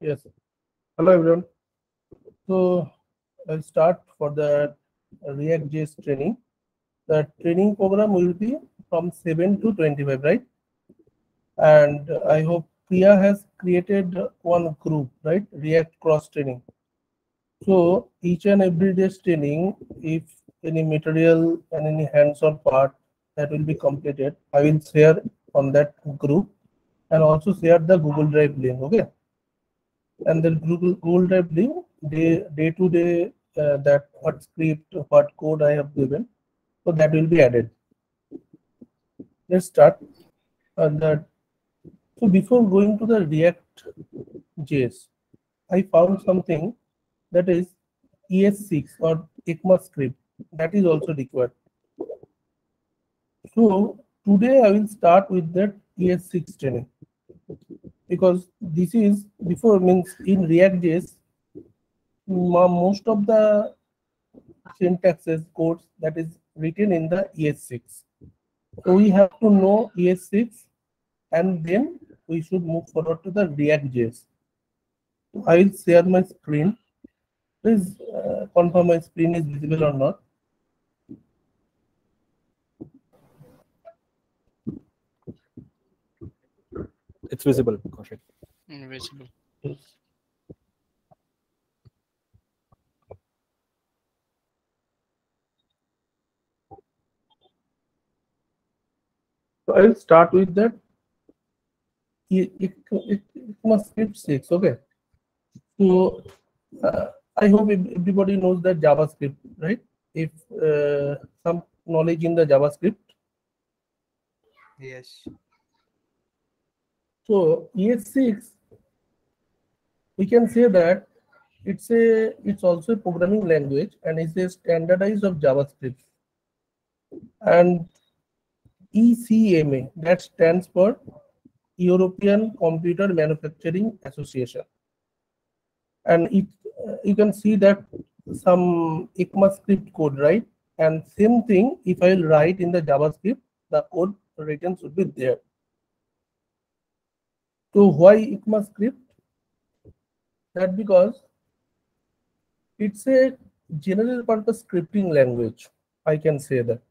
Yes. Hello everyone. So I'll start for the React.js training. The training program will be from 7 to 25, right? And I hope Priya has created one group, right? React cross training. So each and every day's training, if any material and any hands-on part that will be completed, I will share on that group and also share the Google Drive link, okay? And the Google, Google Drive link, day, day to day, uh, that what script, what code I have given, so that will be added. Let's start. Uh, so before going to the React JS, I found something that is ES6 or ECMAScript that is also required. So today I will start with that ES6 training because this is before means in React.js most of the syntaxes codes that is written in the ES6. So we have to know ES6 and then we should move forward to the React.js. I will share my screen. Please uh, confirm my screen is visible or not. It's visible, Kaushik. Invisible. So I'll start with that. It, it, it, it must skip six. Okay. So uh, I hope everybody knows that JavaScript, right? If uh, some knowledge in the JavaScript. Yes. So ES6, we can say that it's a it's also a programming language and it's a standardized of JavaScript. And ECMA that stands for European Computer Manufacturing Association. And it uh, you can see that some ECMAScript code, right? And same thing, if I write in the JavaScript, the code written should be there. So why ECMAScript? That because it's a general purpose scripting language. I can say that.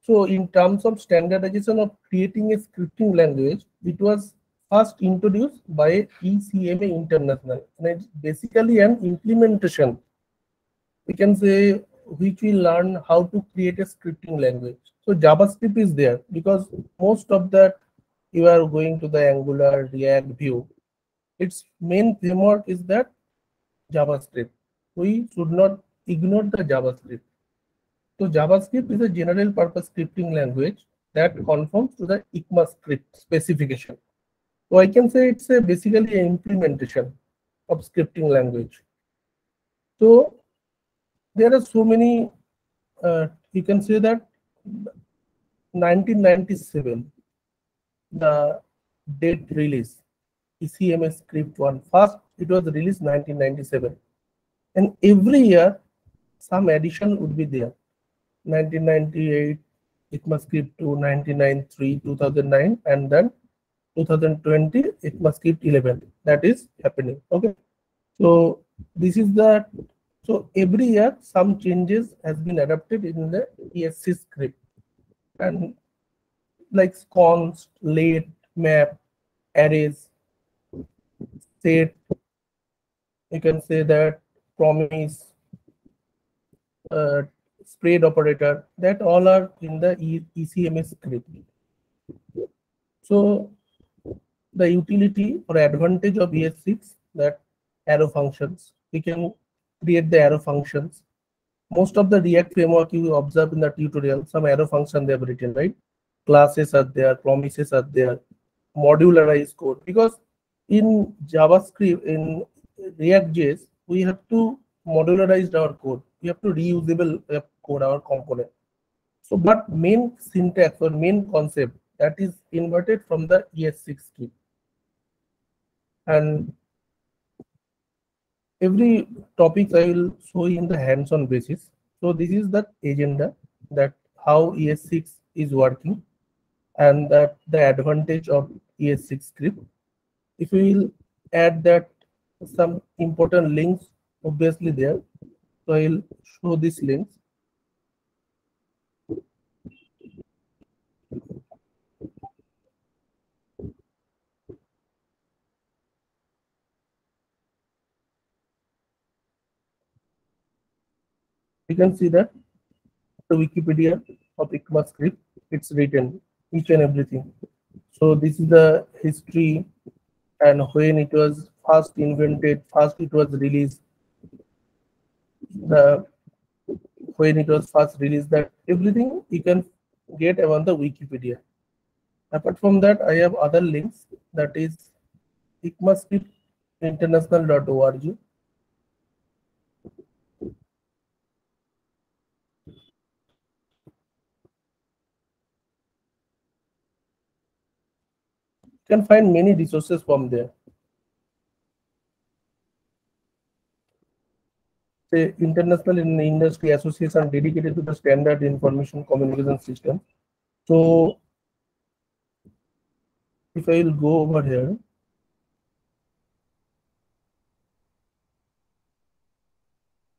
So in terms of standardization of creating a scripting language, it was first introduced by ECMA International. And it's basically an implementation. We can say which will learn how to create a scripting language. So JavaScript is there because most of that you are going to the Angular, React, Vue, Its main framework is that JavaScript. We should not ignore the JavaScript. So JavaScript is a general purpose scripting language that conforms to the ECMAScript specification. So I can say it's a basically an implementation of scripting language. So there are so many, uh, you can say that 1997, the date release, ECMAScript one. First, it was released 1997. And every year, some addition would be there. 1998, ECMAScript 2, 1993, 2009, and then 2020, ECMAScript 11. That is happening. Okay. So this is the, so every year some changes has been adapted in the ESC script. And like const, let, map, arrays, set, you can say that promise, uh, spread operator, that all are in the e ECMAScript. So the utility or advantage of ES6 that arrow functions, we can create the arrow functions. Most of the React framework you observe in the tutorial, some arrow function they have written, right? Classes are there, promises are there, modularized code. Because in JavaScript, in React.js, we have to modularize our code. We have to reusable code our component. So, but main syntax or main concept that is inverted from the ES6 script. And every topic I will show in the hands-on basis. So this is the agenda that how ES6 is working. And that the advantage of ES6 script. If we will add that some important links obviously there, so I'll show these links. You can see that the Wikipedia of ECMAScript, it's written each and everything. So this is the history and when it was first invented, first it was released, the when it was first released, that everything you can get about the Wikipedia. Apart from that, I have other links that is ECMAScript can find many resources from there. The international industry association dedicated to the standard information communication system. So if I will go over here,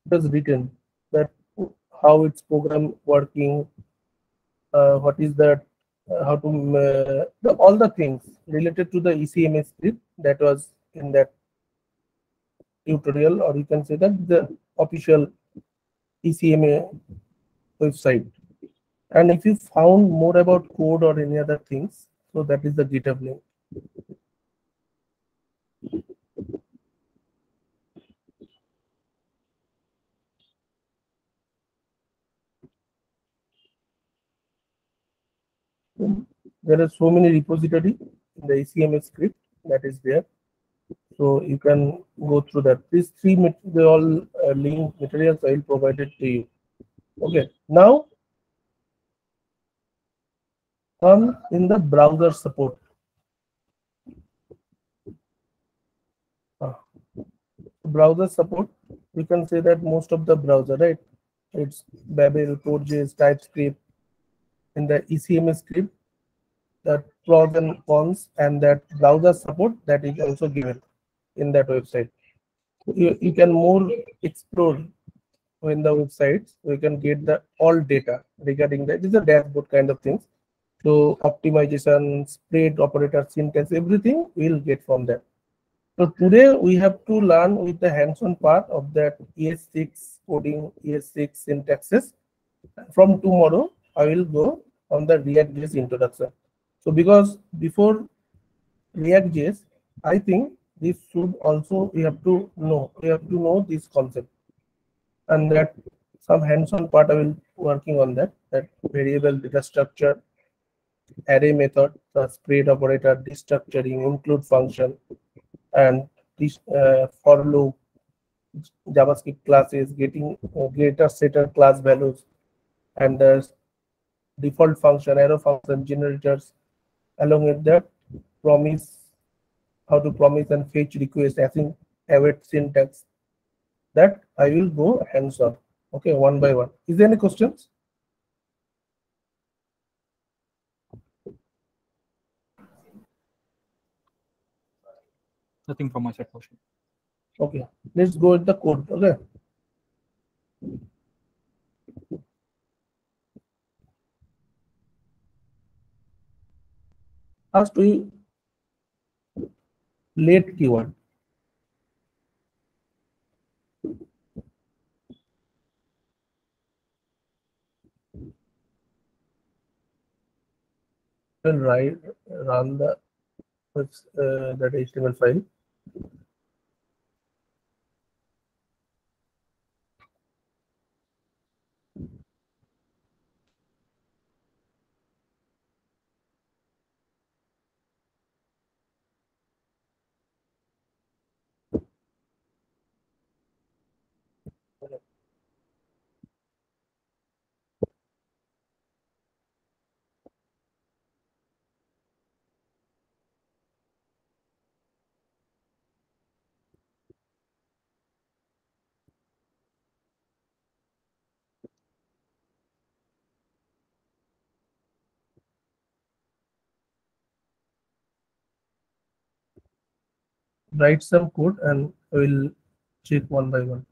it is written that how its program working, uh, what is that how to uh, the, all the things related to the ECMA script that was in that tutorial, or you can say that the official ECMA website. And if you found more about code or any other things, so that is the GitHub link. There are so many repository in the ECMA script that is there. So you can go through that. These three they all uh, link materials I will provide it to you. Okay, now come in the browser support. Uh, browser support, you can say that most of the browser, right? It's Babel, Core.js, TypeScript. In the ECMA script, the pros and cons and that browser support that is also given in that website. You, you can more explore in the websites. You can get the all data regarding that. This is a dashboard kind of things. So optimization, spread operator, syntax, everything we'll get from that. So today we have to learn with the hands-on part of that ES6 coding, ES6 syntaxes. From tomorrow, I will go on the React.js introduction. So because before React.js, I think this should also we have to know we have to know this concept and that some hands-on part I will working on that that variable data structure, array method, the spread operator, destructuring, include function, and this uh, for loop, JavaScript classes, getting uh, getter setter class values, and the default function, arrow function generators, along with that promise, how to promise and fetch request, I think await syntax. That I will go hands on. Okay, one by one. Is there any questions? Nothing from my side. Okay, let's go with the code. Okay. First, we let keyword. Then write run the uh, that HTML file. Write some code and I will check one by one.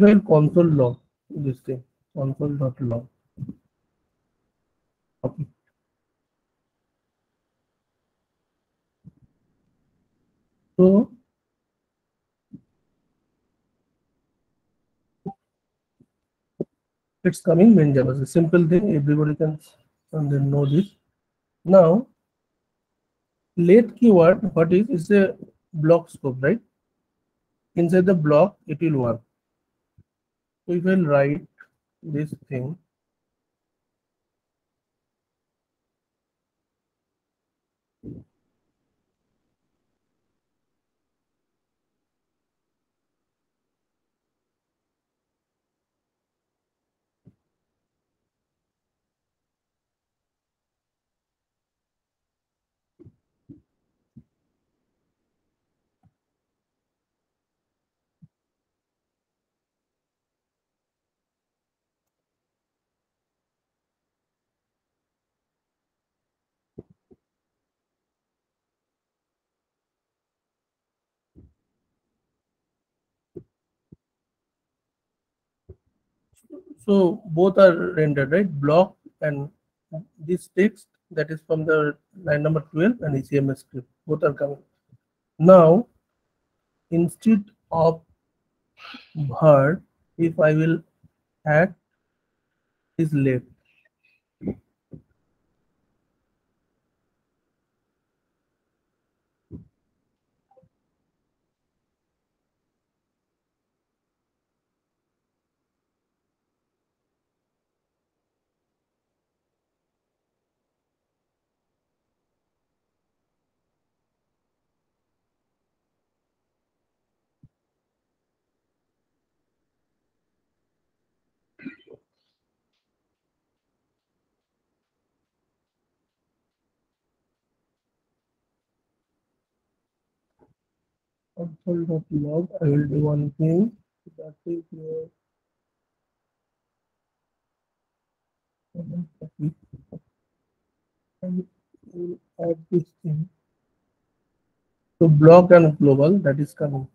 Well, console log this thing console dot log. So it's coming main Java. It's a simple thing everybody can and then know this. Now let keyword what is is a block scope, right? Inside the block it will work. We will write this thing So both are rendered, right? Block and this text that is from the line number 12 and ECMAScript. Both are coming. Now, instead of var, if I will add is left. console.log, I will do one thing. That is your and we'll add this thing. So block and global that is coming.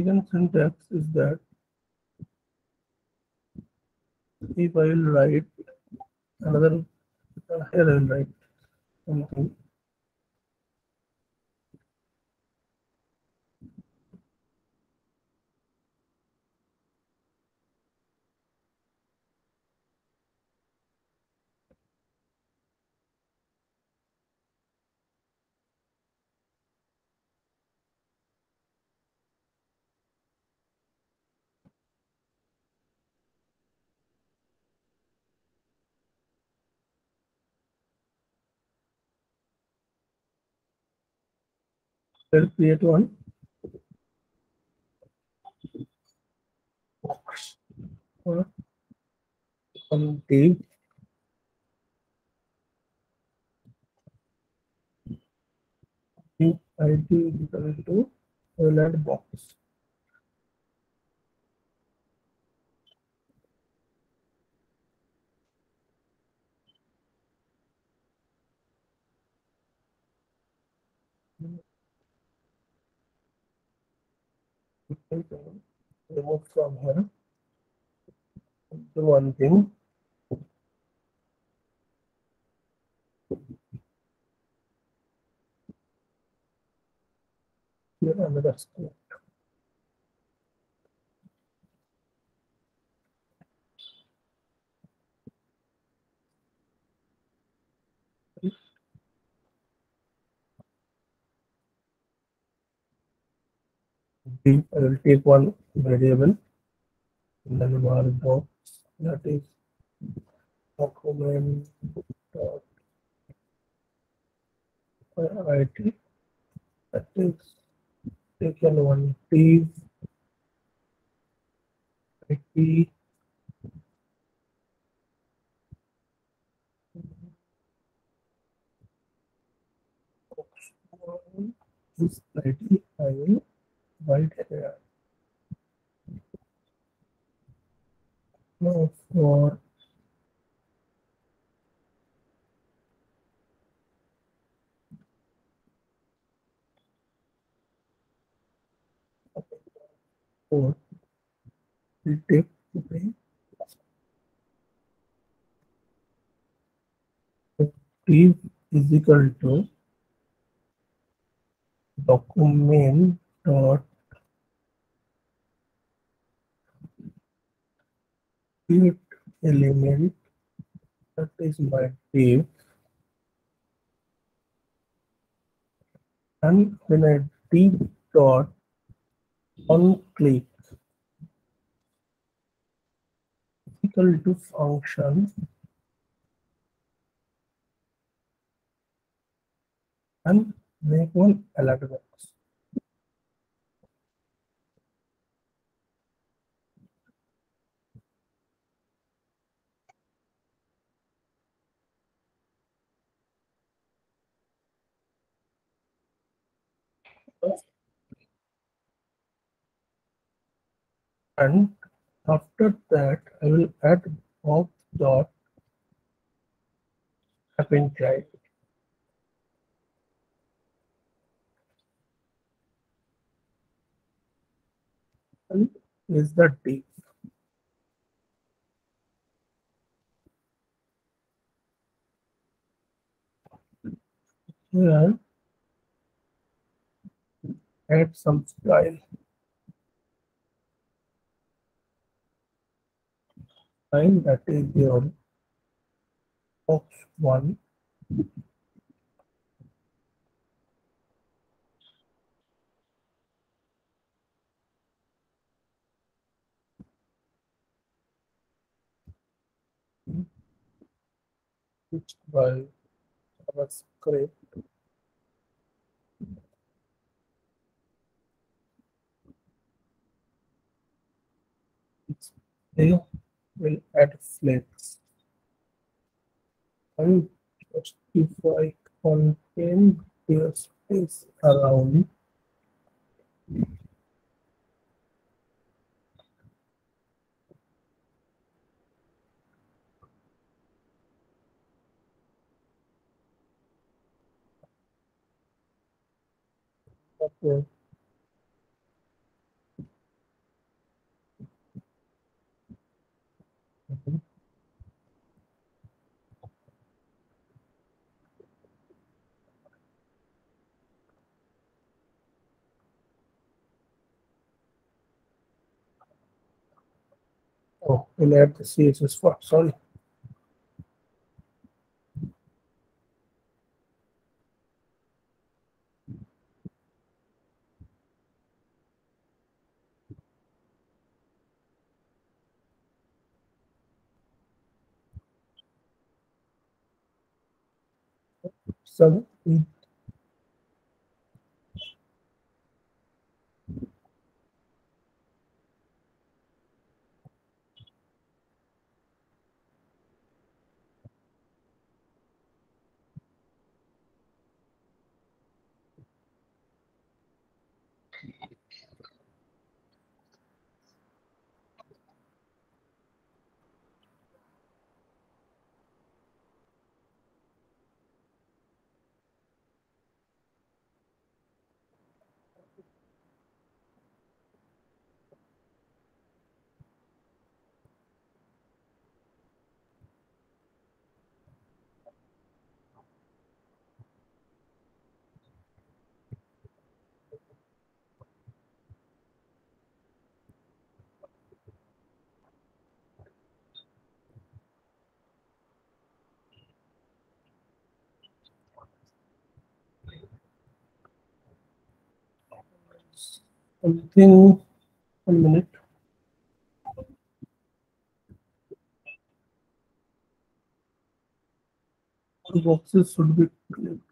Second syntax is that if I will write another uh, here I will write something Let's create one. Some div. Div ID equal to box. I can remove from here. Do one thing. Here another script. I will take one variable. In the var box that is document dot it that is taken one t it is slightly I will write here. For for we t is equal to document dot create element that is my div and when I dot on click equal to function. And make one alert box. And after that, I will add box dot append child. And is the D. Here, add some style. Style that is your box one. Which by JavaScript. They will add flex. And justify content their space around Okay. We'll add the CSS for, sorry. So something, one minute. All boxes should be clicked.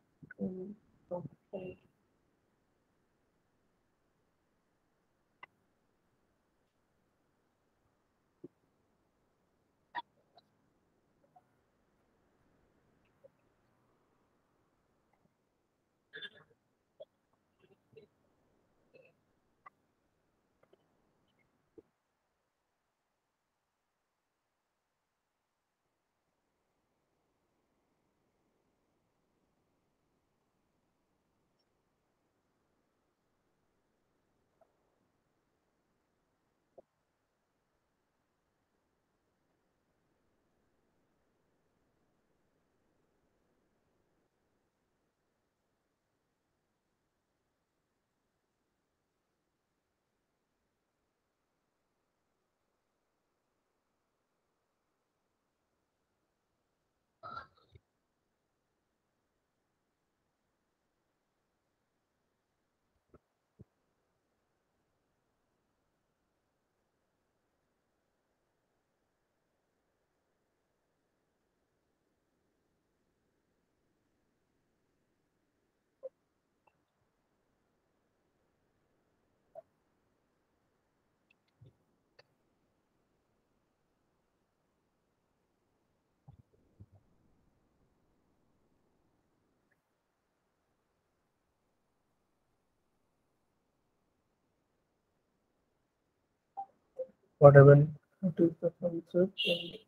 Whatever. What is the concept? and-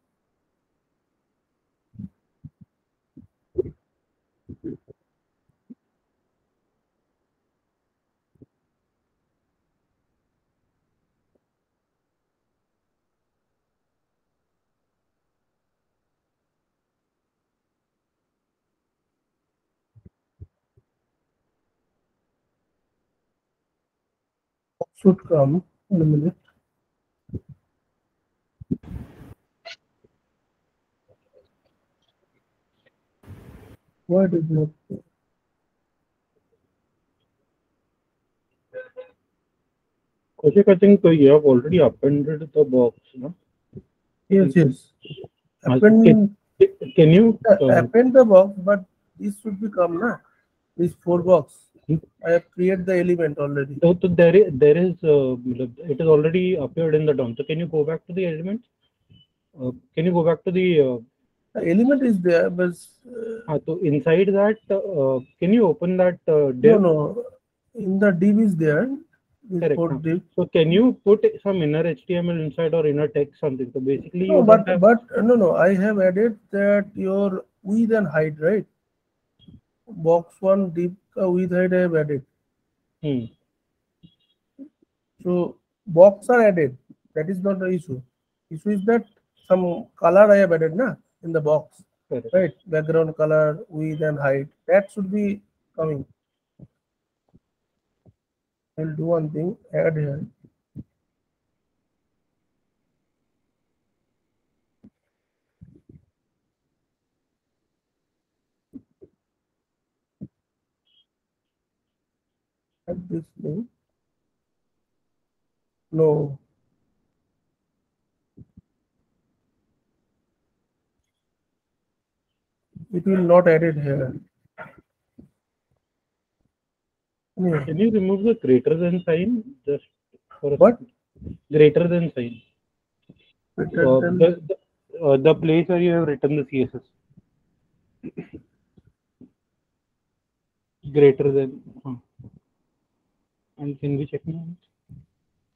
should come in a minute. Why did not? Kaushik, I think you have already appended the box, no? Yes, yes. Append, Can you, uh, append the box, but this should become na. This four box. Hmm. I have created the element already. so so there is, there is, uh, it is already appeared in the DOM. So can you go back to the element? Uh, Can you go back to the, uh, The element is there, but uh, uh, so inside that, uh, can you open that uh, no, div? no. In the div is there. Correct, div. So can you put some inner HTML inside or inner text something? So basically No, but have, but no, no. I have added that your width and height, right? Box one div uh, width height I have added. Hmm, So box are added. That is not the issue. Issue is that some color I have added na in the box, right? Background color, width and height. That should be coming. I'll do one thing. Add here. Add this thing. No. It will not added here. Anyway, Can you remove the greater than sign just for a What? Greater than sign. better Uh, than- the, the, uh, the place where you have written the CSS. Greater than. huh. And can we check now?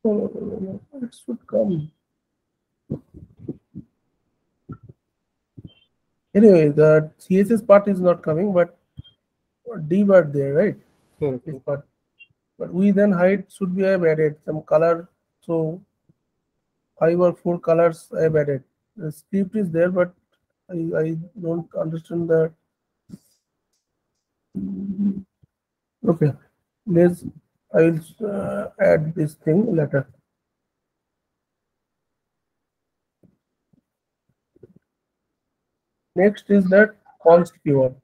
No, no, no, no, no. It should come. Anyway, the CSS part is not coming, but div are there, right? Correct. This part. But we then height should be have added some color. So five or four colors I have added. The script is there, but I, I don't understand the. Okay, let's. I will uh, add this thing later. Next is that constituent.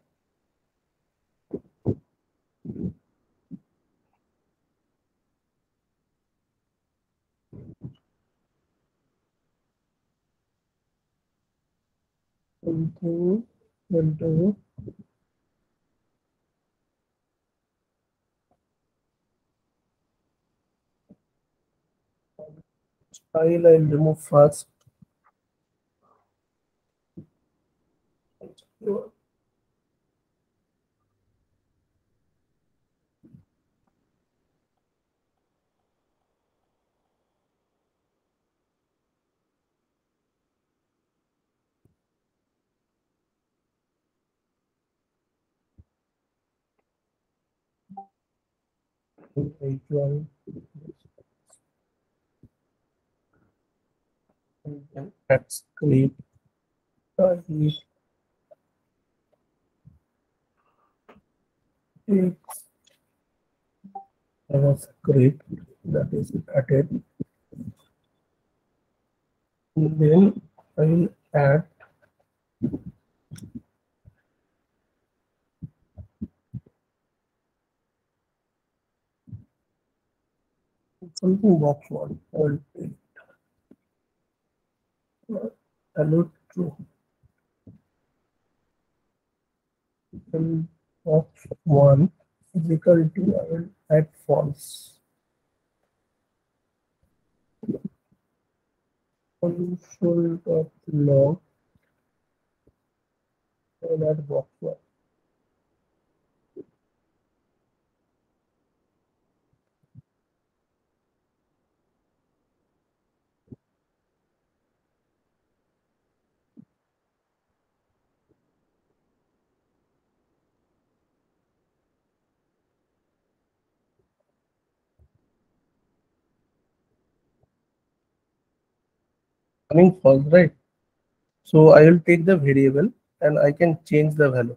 Into, into. Style I'll remove first. Script type a script that is added. And then I will add something one. I will true. And box one is equal to add false. Console dot log and add box one. Running false, right? So I will take the variable and I can change the value.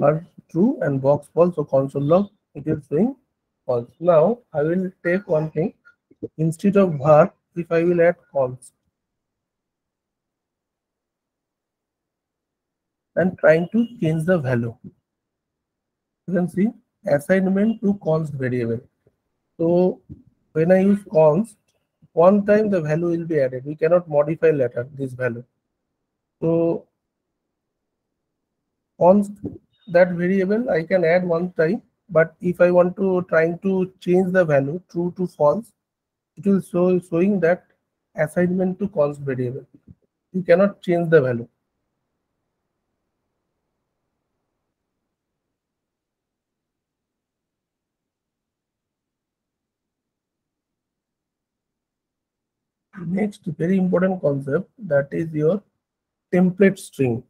Are true and box false. So console log it is saying false. Now I will take one thing instead of var, if I will add false and trying to change the value. You can see assignment to const variable. So when I use const, one time the value will be added. We cannot modify later this value. So const that variable I can add one time, but if I want to trying to change the value true to false, it will show showing that assignment to const variable. You cannot change the value. Next, very important concept that is your template string.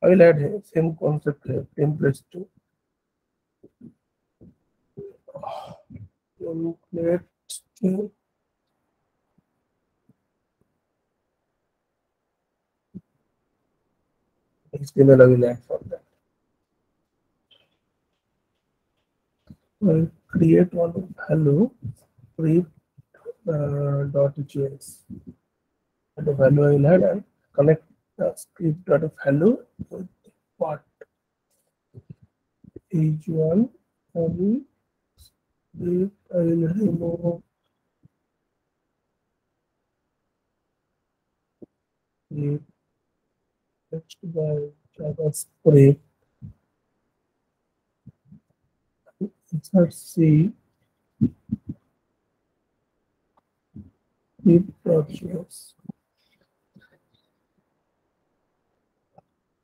I will add here, same concept here, template string. Template string. HTML I will add for that. I will create one dot js. And the value I will add and connect the script dot of hello with part page one only script I will remove text by JavaScript. Insert C script.js.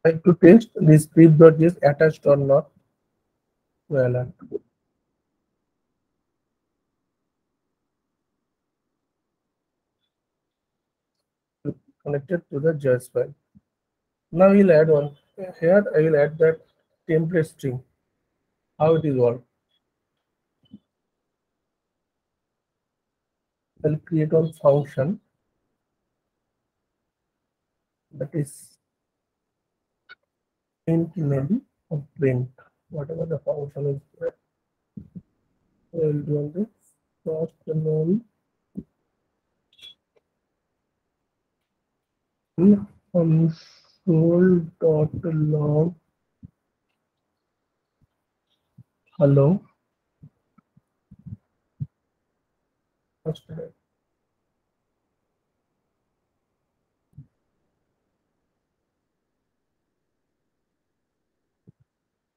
Like to test this script.js attached or not. Well, uh, connected to the JS file. Now we'll add one. Here I will add that template string. How it is work. I'll create one function that is print maybe or print whatever the function is there. I'll do this. First name console dot log. Hello That's correct.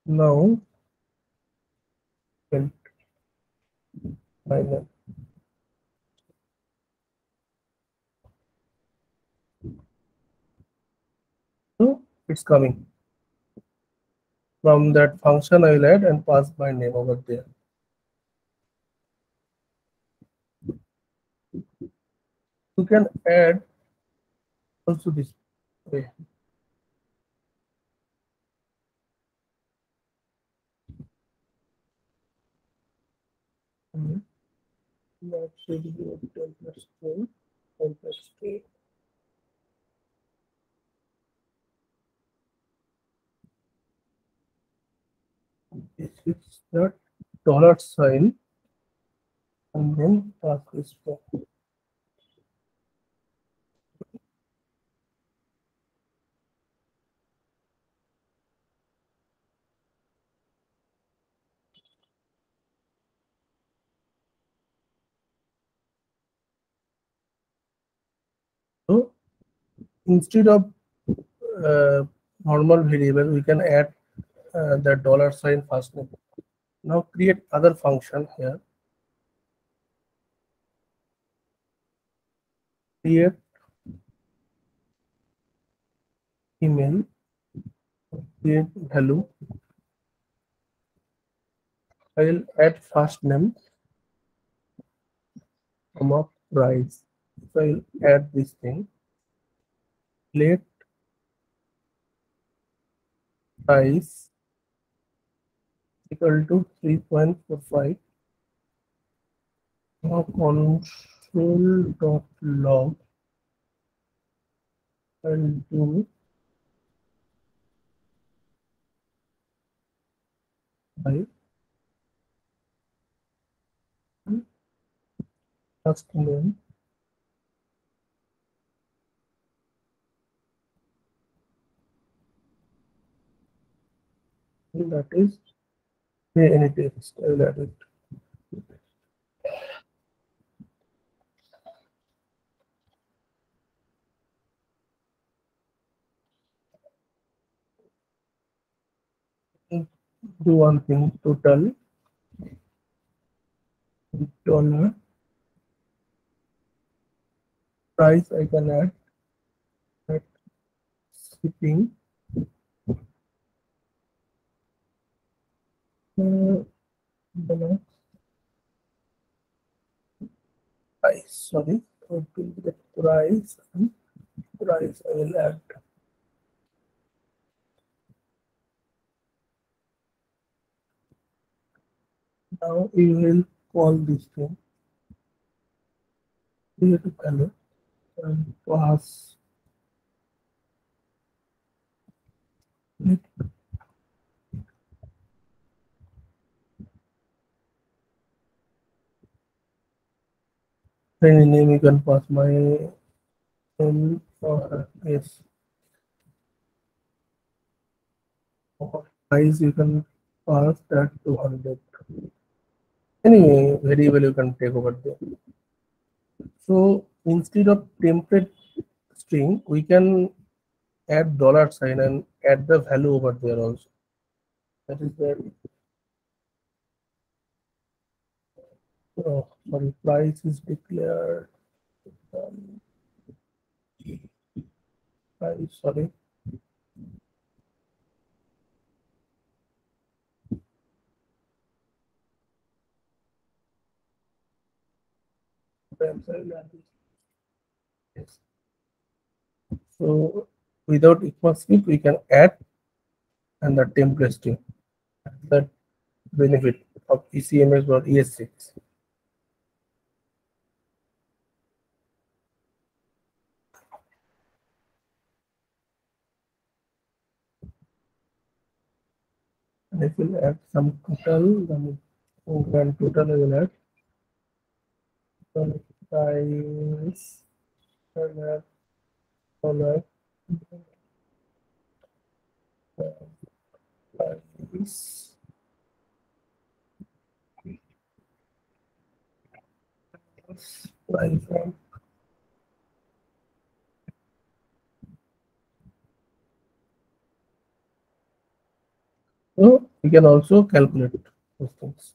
Now, minus So it's coming. From that function, I will add and pass my name over there. You can add also this way. String, template string. This is the dollar sign and then pass this back. So instead of uh, normal variable, we can add uh, the dollar sign first name. Now create other function here. Create email, create value. I will add first name, comma price. So I'll add this thing. Let price equal to 3.45. Now console dot log and do by first name that is any text I will add it. Do one thing total dollar price I can add at shipping uh, dollar price sorry. Will be the price and price I will add now we will call this thing. Here to color and pass. It any name you can pass my name or yes oh, price you can pass that 200 any variable you can take over there. So instead of template string we can add dollar sign and add the value over there also. That is where oh sorry price is declared um, price sorry. Yes. So without ECMAScript, we can add and the template string. That benefit of ECMS or ES6. If we'll add some total, then grand total I will add. So price, price. So we can also calculate those things.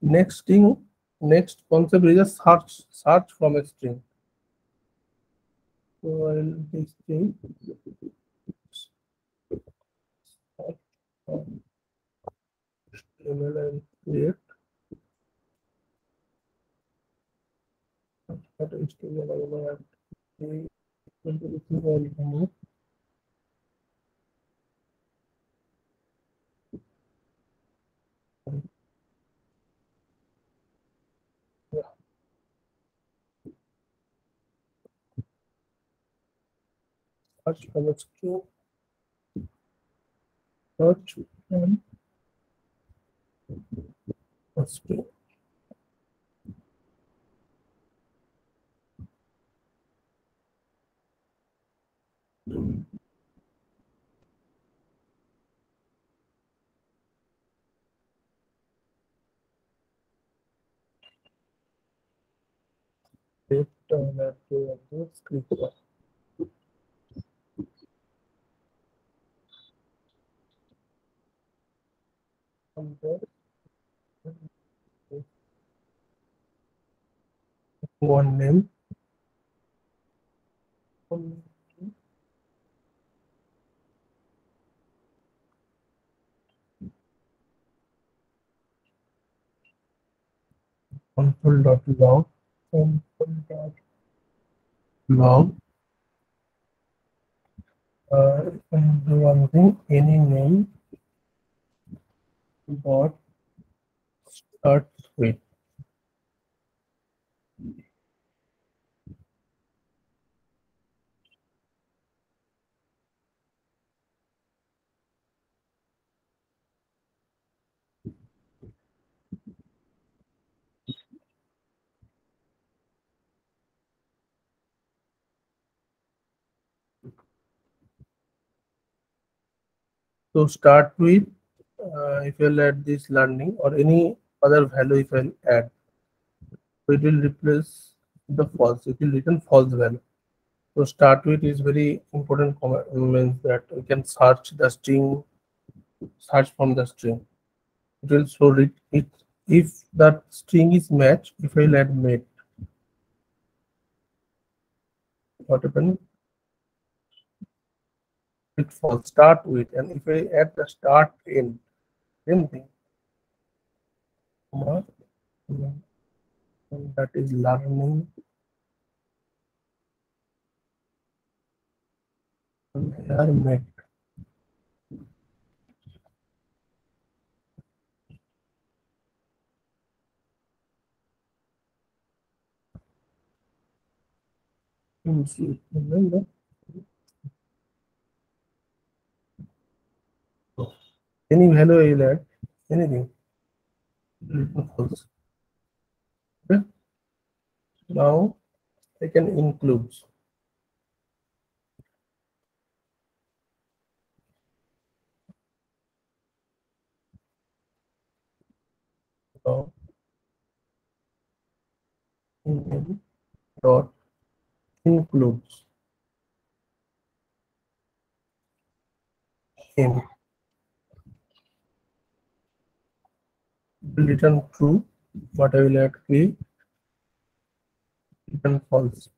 Next thing, next concept is a search, search from a string. So I'll this thing. HTML and create. HTML I will add the- the- the- I'll remove. search from a string. Search from a string. Uh, that, uh, the script. From there, One name. Console dot log. Console dot log. Uh, do one thing, any name. Dot start with. to start with uh, if you'll add this learning or any other value if I'll add it will replace the false it will return false value. So start with is very important comment means that we can search the string search from the string. It will show it, it if that string is match if I'll add mate what happened? It false start with and if I add the start in same comma, that is learning. Here mate You see, remember any value I will add anything? False okay now I can include. Now dot includes in return true, but I will k return false.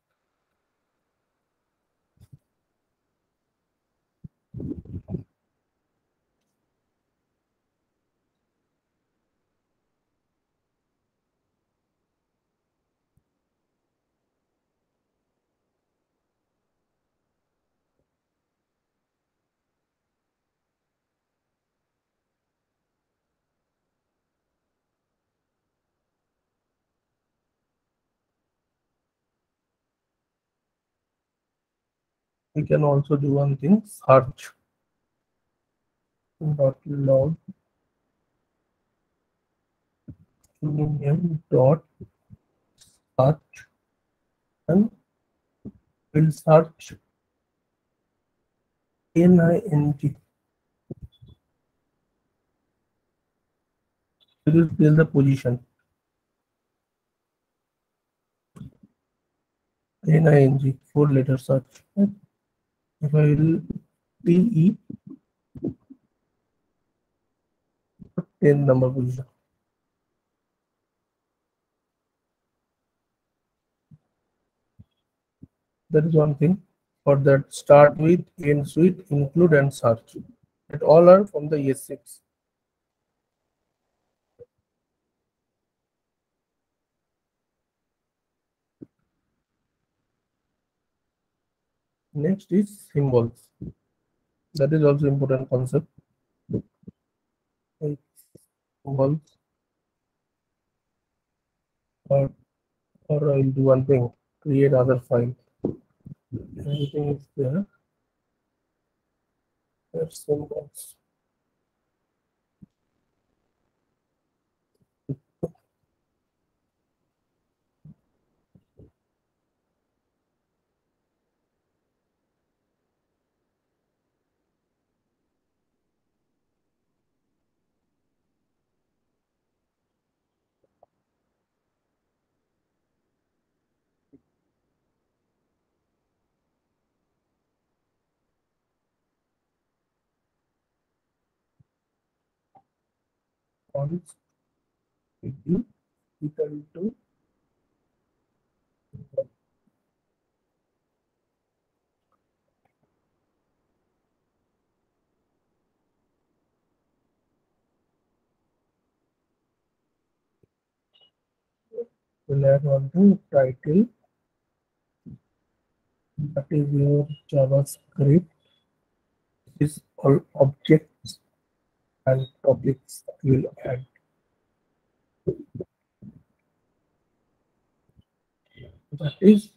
We can also do one thing search dot log name dot search and we'll search NING. It will tell the position. NING, four letter search. Will PE 10 number position. That is one thing. For that, start with, ends with, include, and search. It all are from the ES6. Next is symbols. That is also important concept. Symbols. Or, or I'll do one thing, create other file. Everything is there. There's symbols. Fonts equal equal to will add one to title. That is your javascript. Is all objects and topics will add that is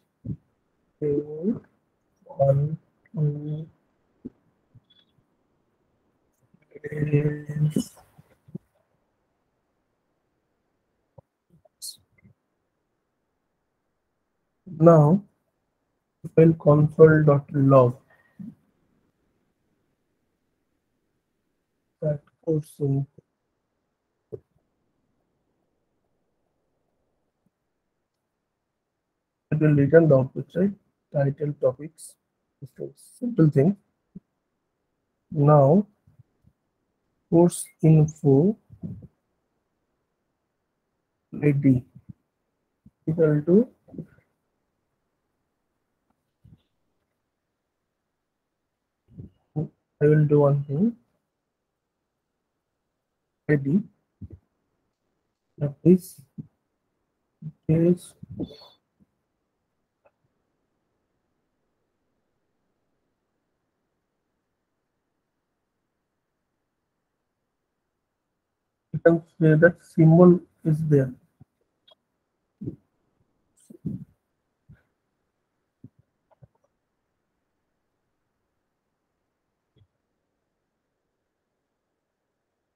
two, one two is now file console.log in it will return the output right title topics. Simple thing. Now course info id equal to I will do one thing. ID that is is that symbol is there.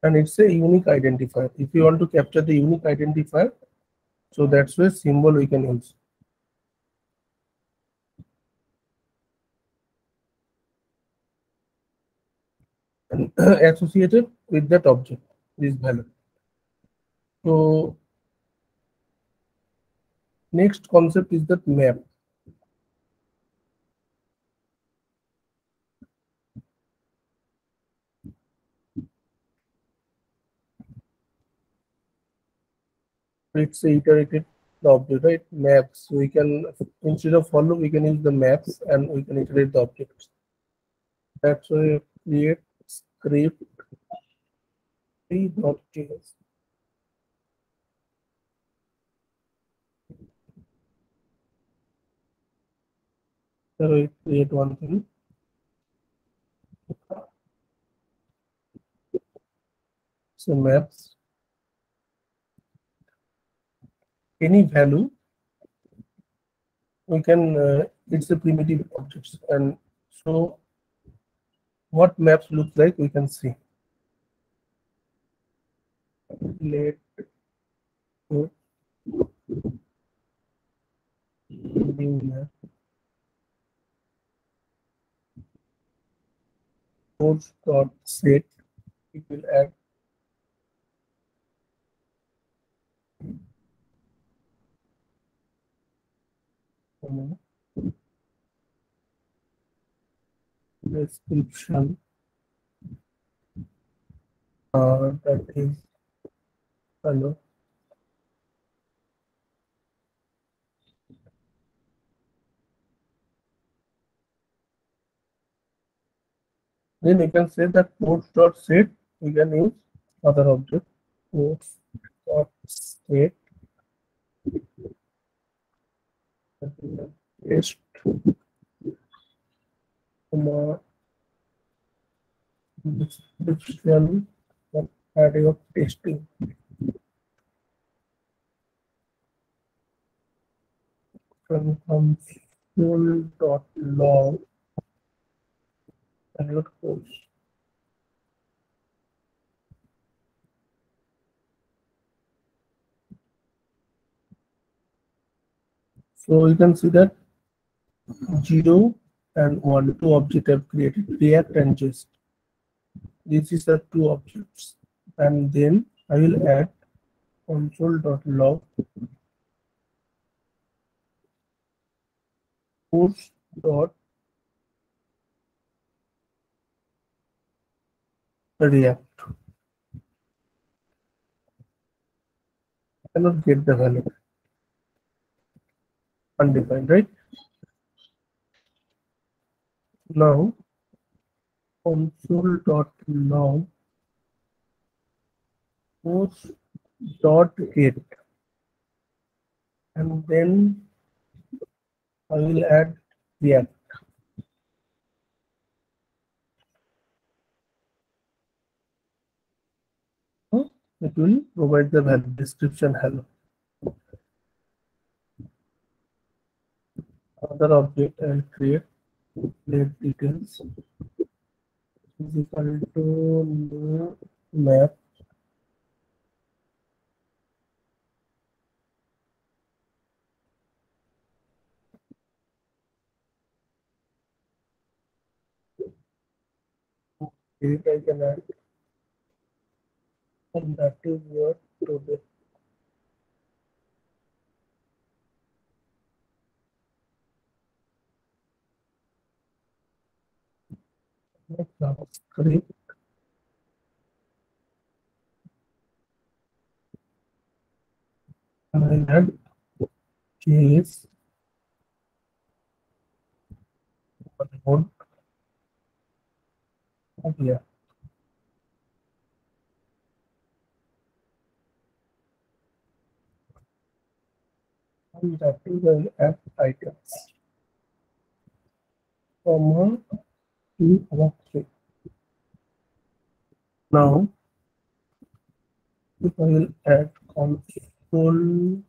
And it's a unique identifier. If you want to capture the unique identifier, so that's where symbol we can use. And associated with that object, this value. So next concept is that map. It's iterated the object, right? Maps. We can instead of follow, we can use the maps and we can iterate the objects. That's why create script tree.js. So we create one thing. So maps any value we can uh, it's a primitive objects. And so what maps look like we can see. Let new map dot set it will add description. Uh, that is Hello. Then you can say that post dot set, you can use other object. Post dot set test comma description and array of testing. From full dot log and post. So you can see that zero and one, two objects have created React and Jest. This is the two objects. And then I will add console.log push dot React. I cannot get the value undefined, right? Now, console.log post dot get and then I will add React. It will provide the description hello. Other object and create plate details. Is equal to map I can add and that is what to JavaScript and I add case node oh, yeah and that is the app items comma comma three now if I will add console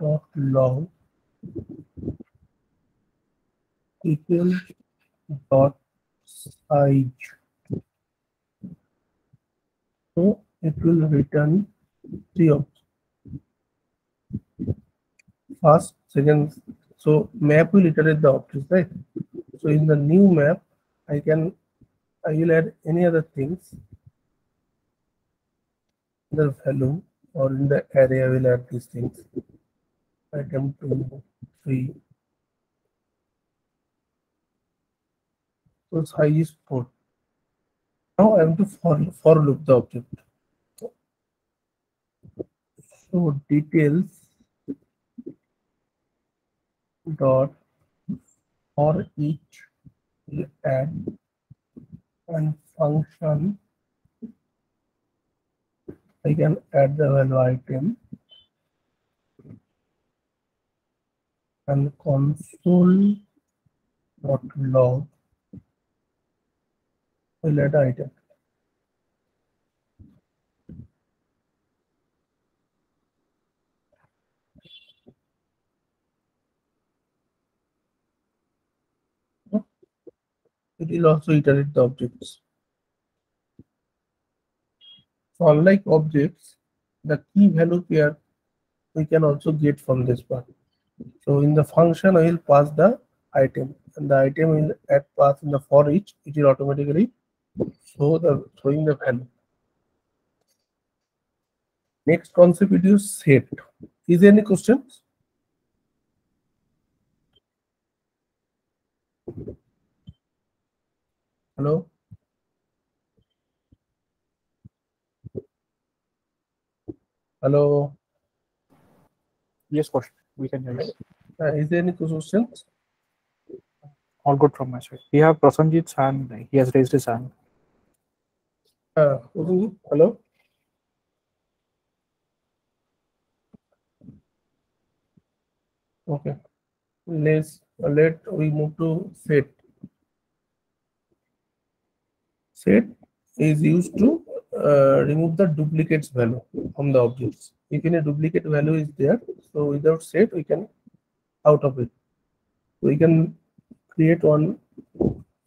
dot log equal dot size. So it will return three objects first second so map will iterate the objects right? So in the new map i can i will add any other things the value or in the array i will add these things. Item two three. So size is four. Now i have to for, for loop the object. So details dot for each add and function I can add the value item and console dot log will add item. It will also iterate the objects. So unlike objects, the key value pair we can also get from this part. So in the function, I will pass the item and the item will add pass in the for each, it will automatically show the showing the value. Next concept is set. Is there any questions? Hello? Hello. Yes, question. We can hear you. Uh, is there any questions? All good from my side. We have Prasanjit's hand. He has raised his hand. Uh, hello. Okay. Let's let we move to set. Set is used to uh, remove the duplicates value from the objects. If any duplicate value is there, so without set we can out of it. We can create one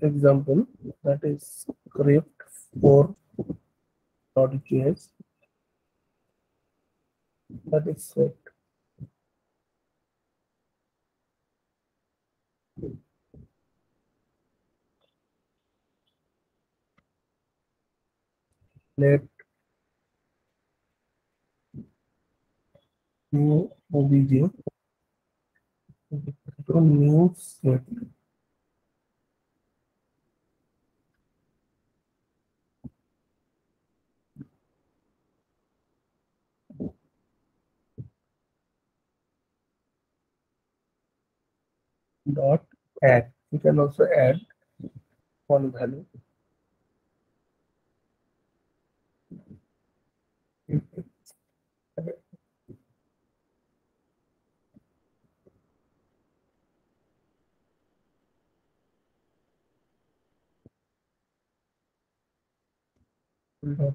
example that is script for dot.js that is set. Let new obj to new set. dot add. You can also add one value.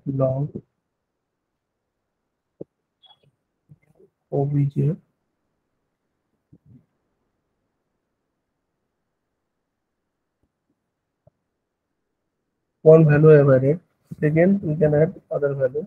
Log obj one value added. Second, we can add other value.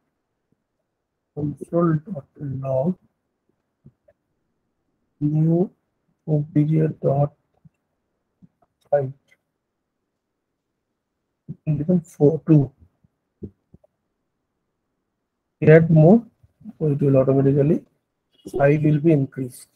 console.log new obj dot can become four two. Add more, so it will automatically size will be increased.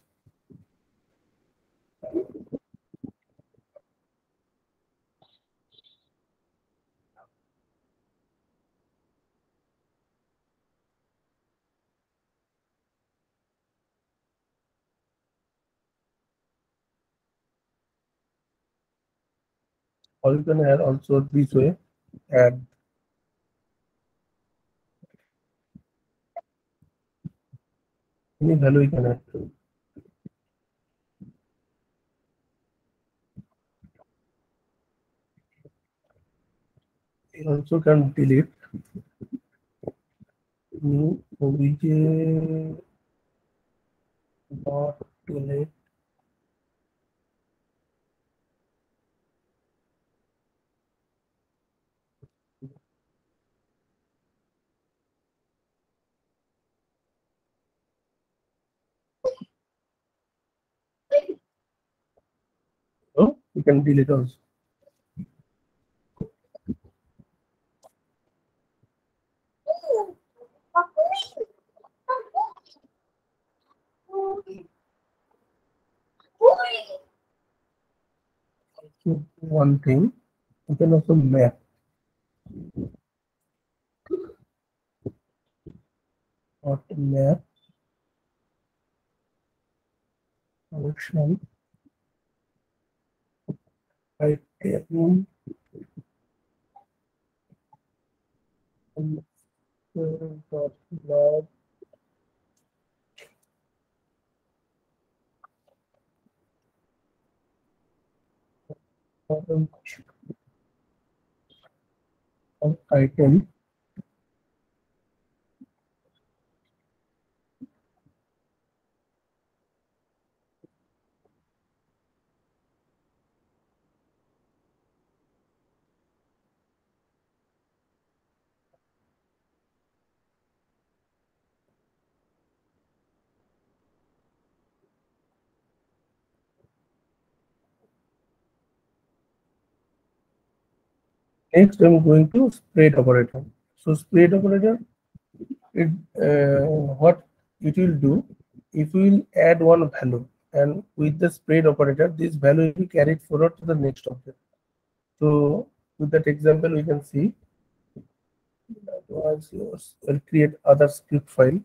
You can add also this way, add any value you can add. to You also can delete new obj dot delete So you can delete also. One thing, you can also map. Not map. Function. Log column item Next, I'm going to spread operator. So spread operator, it uh, what it will do, we will add one value and with the spread operator, this value will be carried forward to the next object. So with that example, we can see that was yours. We'll create other script file.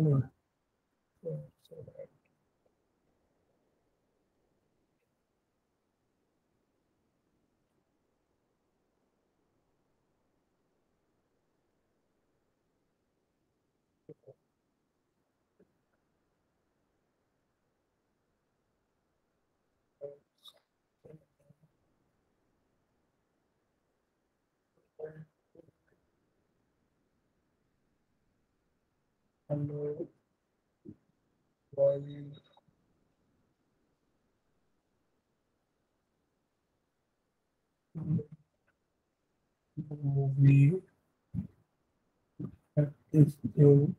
Anyway, so- Hello. While movie that is in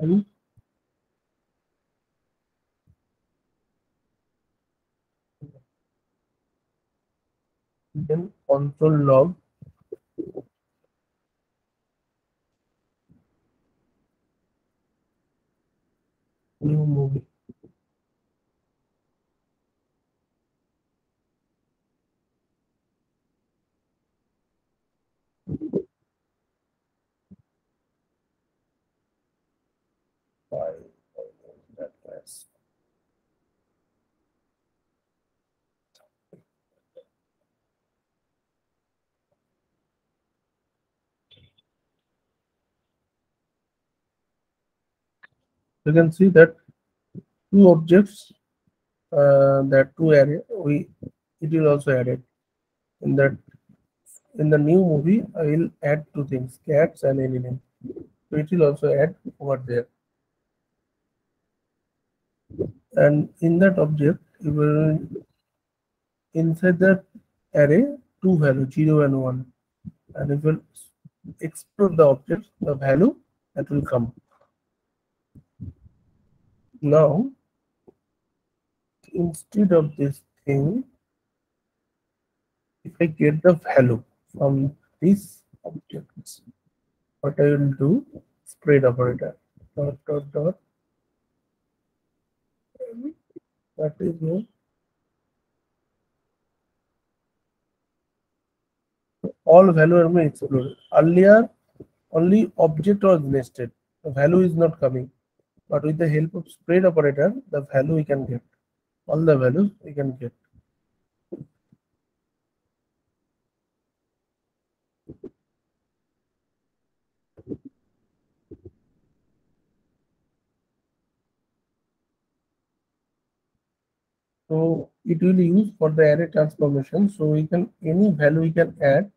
comma toilet cats and then console log new movie file that class you can see that two objects uh, that two array we it will also added in that in the new movie i will add two things cats and alien. So it will also add over there. And in that object you will inside that array two value 0 and 1 and it will explore the object the value that will come now instead of this thing if i get the value from this object what i will do spread operator dot dot dot that is your all value are explored. Earlier, only object was nested. The value is not coming. But with the help of spread operator, the value we can get. All the values we can get. So it will use for the array transformation. So we can any value we can add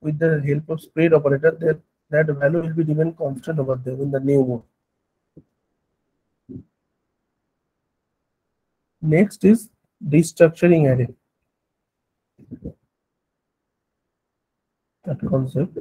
with the help of spread operator, that that value will be remain constant over there in the new mode. Next is destructuring array. That concept.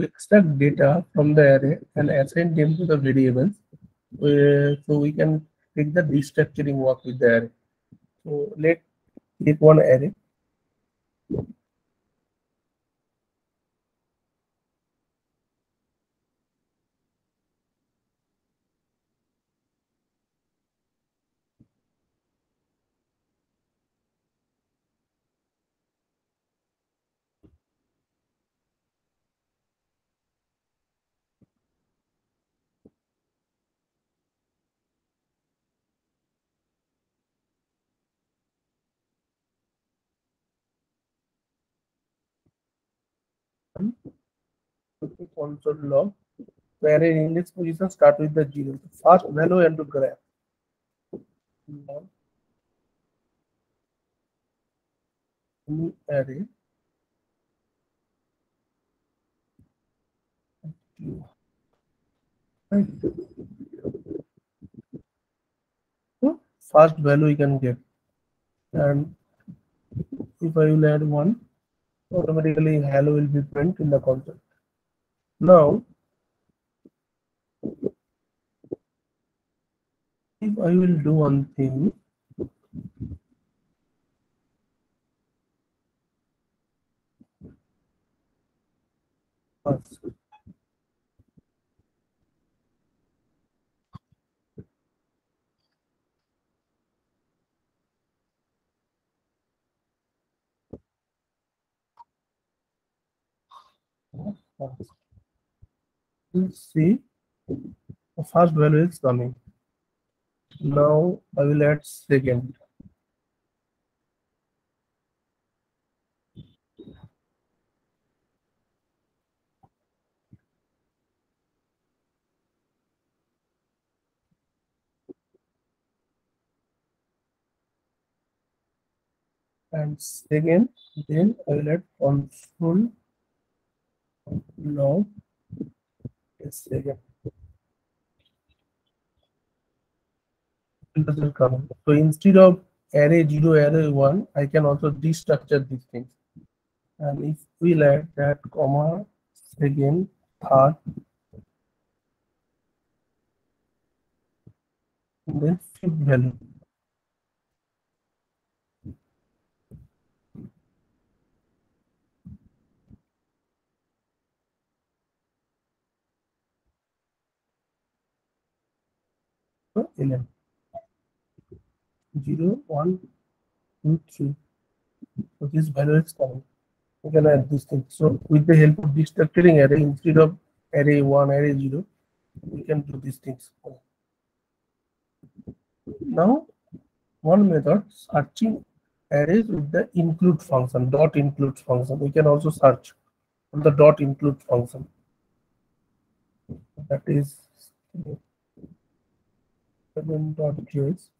We extract data from the array and assign them to the variables. Uh, so we can take the destructuring work with the array. So let's take one array. Okay, console log. Where in index position start with the zero. First value and to graph. Log. New array. Right. So, First value you can get. And if I will add one, automatically hello will be print in the console. Now, if I will do one thing, first. We'll see the first value is coming. Now I will add second. And second, then I will add console log It doesn't come. So instead of array 0, array 1, I can also destructure these things. And if we let that comma, again, third, then fifth value. So 11. 0, 1, 2, 3. So this value is coming. We can add this thing. So with the help of destructuring array, instead of array 1, array 0, we can do these things. Now, one method searching arrays with the include function, dot include function. We can also search on the dot include function. That is seven dot js.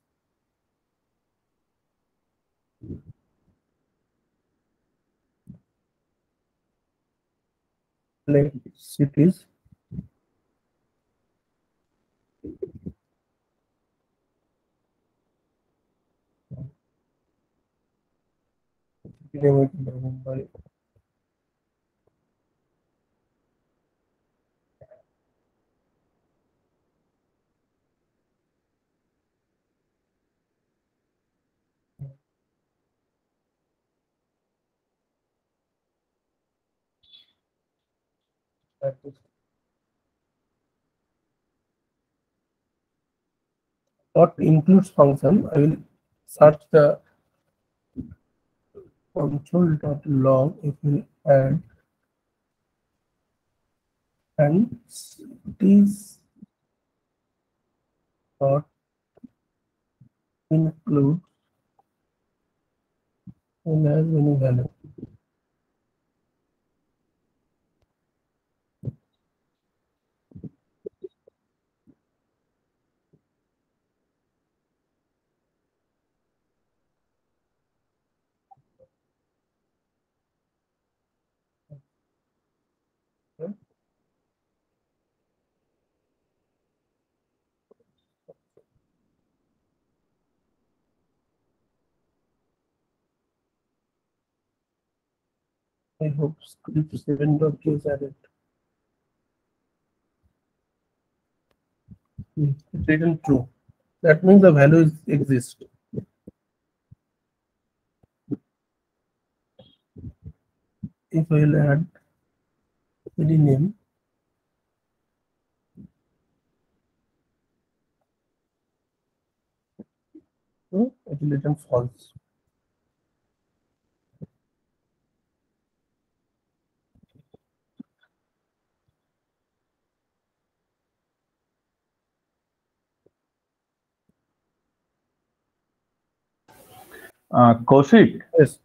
Select cities. Dot includes function, I will search the console dot log if we add and cities dot include and as any value. I hope script seven dot is added. Hmm, It's written true. That means the values exist. If I will add any name. So it will return false. Uh, Kaushik, Yes.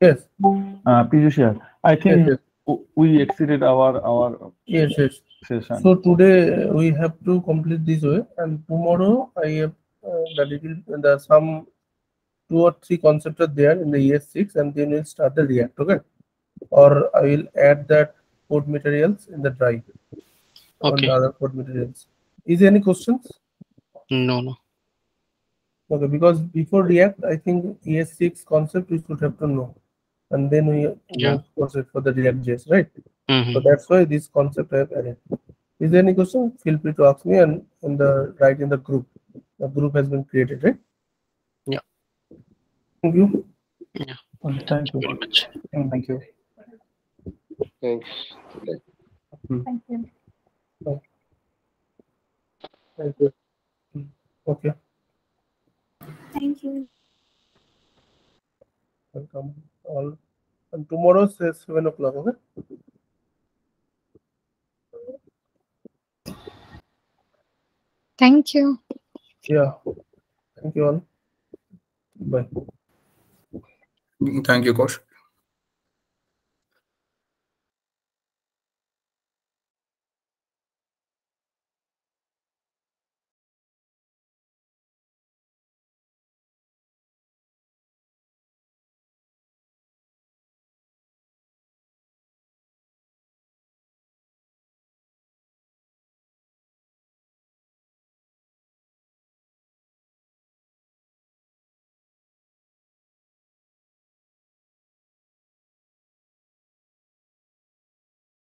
Yes. uh, Piyush here. I think yes. w- we exceeded our our Yes, yes. session. So today uh, we have to complete this way, and tomorrow I have uh, the little the some two or three concepts are there in the ES6, and then we'll start the React. Okay, or I will add that code materials in the drive Okay. on the other code materials. Is there any questions? No, no. Okay, because before React, I think ES6 concept we should have to know, and then we Yeah. go concept for the React JS, right? Mhm. So that's why this concept I have added. Is there any question? Feel free to ask me and in the write in the group. The group has been created, right? Yeah. Thank you. Thank you. Very much. Mm, thank you. Thanks. Hmm. Thank you. Thank you. Hmm. Okay, Thank you. welcome all. And tomorrow says seven o'clock, okay? Thank you. Yeah. Thank you all. Bye. Thank you, Coach.